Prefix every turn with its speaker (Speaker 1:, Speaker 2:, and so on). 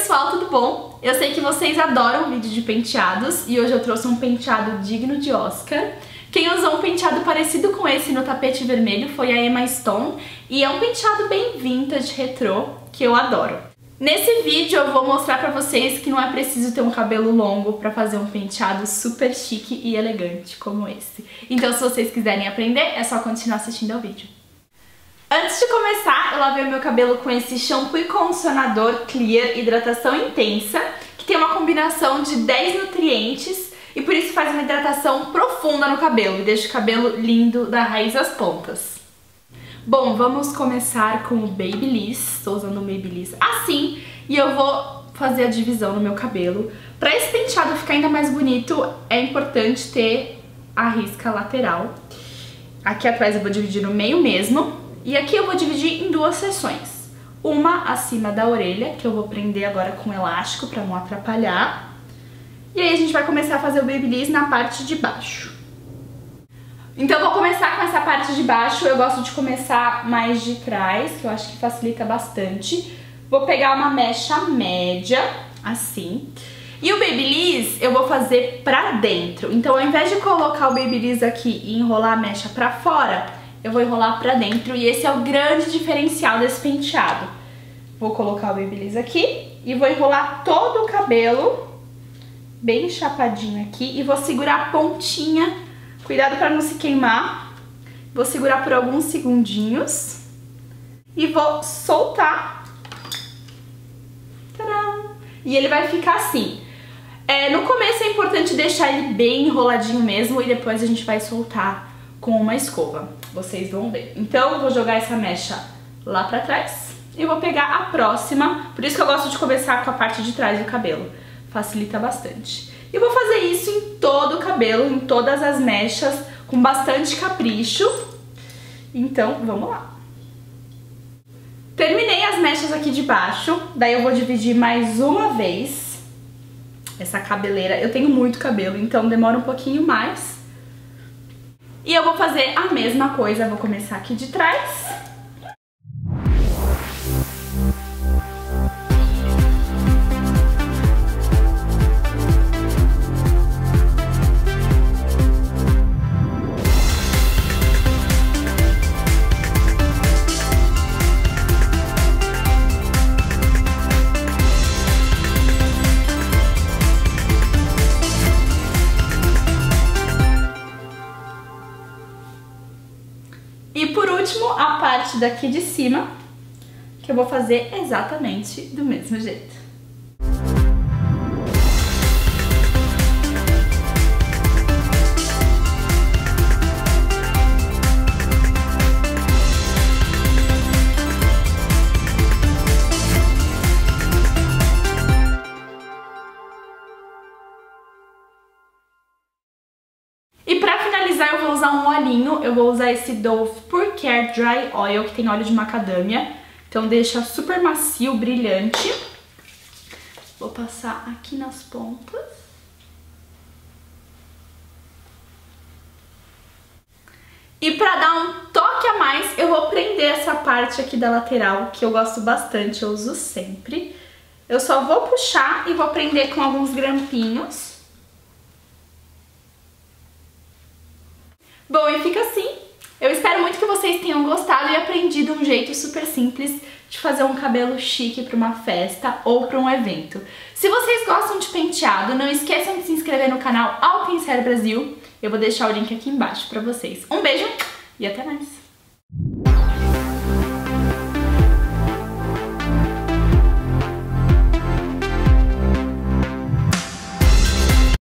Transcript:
Speaker 1: pessoal, tudo bom? Eu sei que vocês adoram vídeo de penteados e hoje eu trouxe um penteado digno de Oscar. Quem usou um penteado parecido com esse no tapete vermelho foi a Emma Stone e é um penteado bem vintage, retrô, que eu adoro. Nesse vídeo eu vou mostrar pra vocês que não é preciso ter um cabelo longo pra fazer um penteado super chique e elegante como esse. Então se vocês quiserem aprender, é só continuar assistindo ao vídeo. Antes de começar, eu lavei o meu cabelo com esse shampoo e condicionador Clear Hidratação Intensa, que tem uma combinação de 10 nutrientes e por isso faz uma hidratação profunda no cabelo e deixa o cabelo lindo da raiz às pontas. Bom, vamos começar com o Babyliss, estou usando o Babyliss assim, e eu vou fazer a divisão no meu cabelo. Para esse penteado ficar ainda mais bonito, é importante ter a risca lateral. Aqui atrás eu vou dividir no meio mesmo, e aqui eu vou dividir em duas seções. Uma acima da orelha, que eu vou prender agora com elástico para não atrapalhar. E aí a gente vai começar a fazer o babyliss na parte de baixo. Então eu vou começar com essa parte de baixo, eu gosto de começar mais de trás, que eu acho que facilita bastante. Vou pegar uma mecha média, assim. E o Babyliss eu vou fazer pra dentro. Então ao invés de colocar o Babyliss aqui e enrolar a mecha pra fora, eu vou enrolar pra dentro e esse é o grande diferencial desse penteado. Vou colocar o Babyliss aqui e vou enrolar todo o cabelo bem chapadinho aqui e vou segurar a pontinha, cuidado pra não se queimar. Vou segurar por alguns segundinhos e vou soltar. Tcharam! E ele vai ficar assim. É, no começo é importante deixar ele bem enroladinho mesmo e depois a gente vai soltar com uma escova vocês vão ver. Então eu vou jogar essa mecha lá pra trás e vou pegar a próxima, por isso que eu gosto de começar com a parte de trás do cabelo, facilita bastante. E vou fazer isso em todo o cabelo, em todas as mechas, com bastante capricho. Então, vamos lá. Terminei as mechas aqui de baixo, daí eu vou dividir mais uma vez essa cabeleira. Eu tenho muito cabelo, então demora um pouquinho mais. E eu vou fazer a mesma coisa, vou começar aqui de trás. Último, a parte daqui de cima, que eu vou fazer exatamente do mesmo jeito. Eu vou usar um olhinho, eu vou usar esse Dove Care Dry Oil, que tem óleo de macadâmia. Então deixa super macio, brilhante. Vou passar aqui nas pontas. E pra dar um toque a mais, eu vou prender essa parte aqui da lateral, que eu gosto bastante, eu uso sempre. Eu só vou puxar e vou prender com alguns grampinhos. Bom, e fica assim. Eu espero muito que tenham gostado e aprendido um jeito super simples de fazer um cabelo chique para uma festa ou para um evento. Se vocês gostam de penteado, não esqueçam de se inscrever no canal Alpincel Brasil. Eu vou deixar o link aqui embaixo para vocês. Um beijo e até mais!